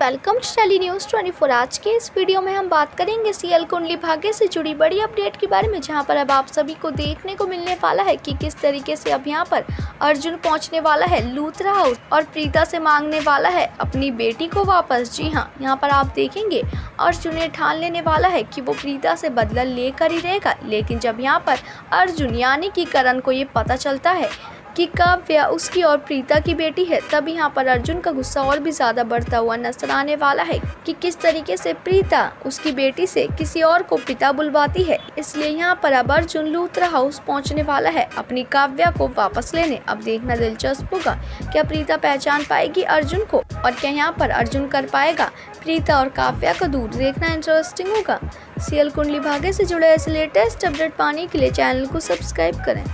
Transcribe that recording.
Welcome to tele news 24 आज के इस वीडियो में हम बात करेंगे सीएल कुंडली भाग्य से जुड़ी बड़ी अपडेट के बारे में, जहाँ पर अब आप सभी को देखने को मिलने वाला है कि किस तरीके से अब यहाँ पर अर्जुन पहुँचने वाला है, लूथरा हाउस, और प्रीता से मांगने वाला है अपनी बेटी को वापस। जी हाँ यहाँ पर आप देखेंगे, अर्जुन ये ठान लेने वाला है कि वो प्रीता से बदला लेकर ही रहेगा, लेकिन जब यहाँ पर अर्जुन यानी कि करण को ये पता चलता है कि काव्या, उसकी और प्रीता की बेटी है तब यहाँ पर अर्जुन का गुस्सा और भी ज़्यादा बढ़ता हुआ नज़र आने वाला है कि किस तरीके से प्रीता उसकी बेटी से किसी और को पिता बुलवाती है। इसलिए यहाँ पर अब अर्जुन लूथरा हाउस पहुँचने वाला है। अपनी काव्या को वापस लेने अब देखना दिलचस्प होगा। क्या प्रीता पहचान पाएगी अर्जुन को? और क्या यहाँ पर अर्जुन कर पाएगा? प्रीता और काव्या का दूर देखना इंटरेस्टिंग होगा। सीएल कुंडली भाग्य से जुड़े ऐसे लेटेस्ट अपडेट पाने के लिए चैनल को सब्सक्राइब करें।